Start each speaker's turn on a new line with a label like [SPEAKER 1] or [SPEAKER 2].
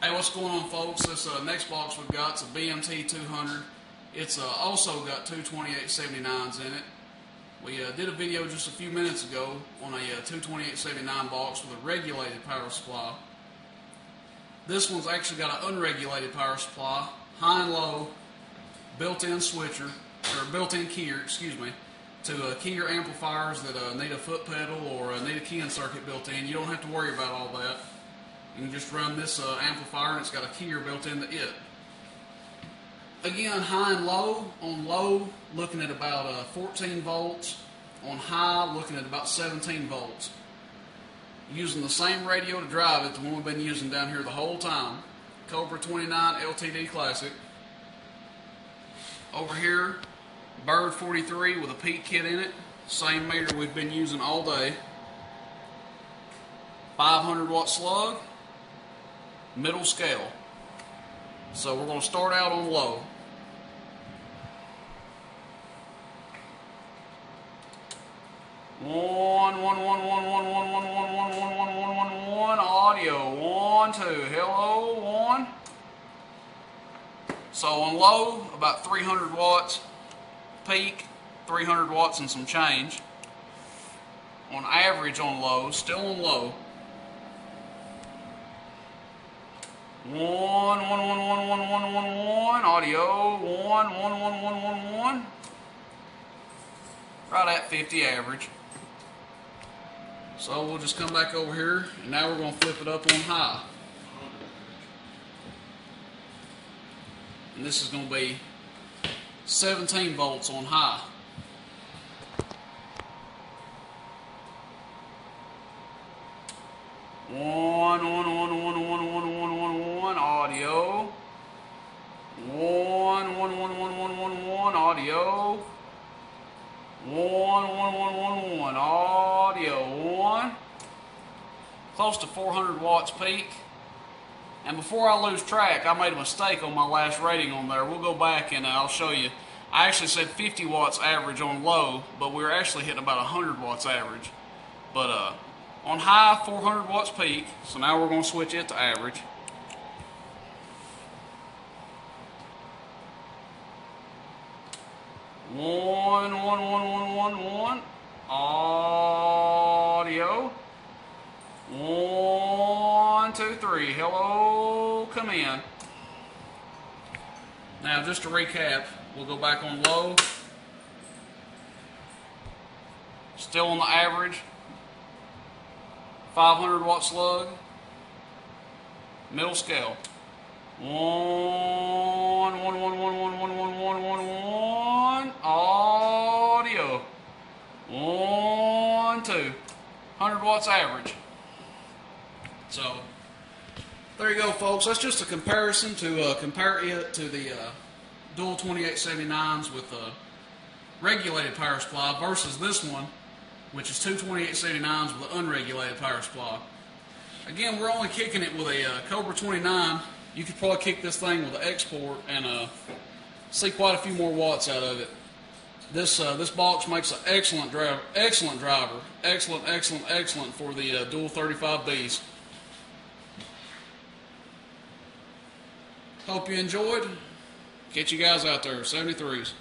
[SPEAKER 1] Hey, what's going on, folks? This uh, next box we've got is a BMT 200. It's uh, also got two 2879s in it. We uh, did a video just a few minutes ago on a uh, 22879 box with a regulated power supply. This one's actually got an unregulated power supply, high and low, built-in switcher, or built-in keyer, excuse me, to uh, key your amplifiers that uh, need a foot pedal or uh, need a keying circuit built in. You don't have to worry about all that. You can just run this uh, amplifier and it's got a keyer built into it. Again, high and low. On low, looking at about uh, 14 volts. On high, looking at about 17 volts. Using the same radio to drive it, the one we've been using down here the whole time. Cobra 29 LTD Classic. Over here, Bird 43 with a peak kit in it. Same meter we've been using all day. 500 watt slug middle scale. So we're going to start out on low. One, one, one, one, one, one, one, one, one, one, one, one, one, one, audio. One, two. Hello, one. So on low, about 300 watts. Peak, 300 watts and some change. On average on low, still on low, One, one, one, one, one, one, one, one. Audio. One, one, one, one, one, one. Right at 50 average. So we'll just come back over here, and now we're going to flip it up on high. And this is going to be 17 volts on high. One, One, one, one, one, one, one, one, audio. One, one, one, one, one, audio. One. Close to 400 watts peak. And before I lose track, I made a mistake on my last rating on there. We'll go back and I'll show you. I actually said 50 watts average on low, but we were actually hitting about 100 watts average. But uh, on high 400 watts peak. So now we're going to switch it to average. One, one, one, one, one, one. Audio. One, two, three. Hello, come in. Now, just to recap, we'll go back on low. Still on the average. 500 watt slug, middle scale. One, one, one, one, one, one, one, one, one, one. Audio. One, two. 100 watts average. So, there you go, folks. That's just a comparison to uh, compare it to the uh, dual 2879s with a regulated power supply versus this one which is two 2879s with an unregulated power supply. Again, we're only kicking it with a uh, Cobra 29. You could probably kick this thing with an export and uh, see quite a few more watts out of it. This uh, this box makes an excellent driver, excellent driver, excellent, excellent, excellent for the uh, dual 35Bs. Hope you enjoyed. Catch you guys out there, 73s.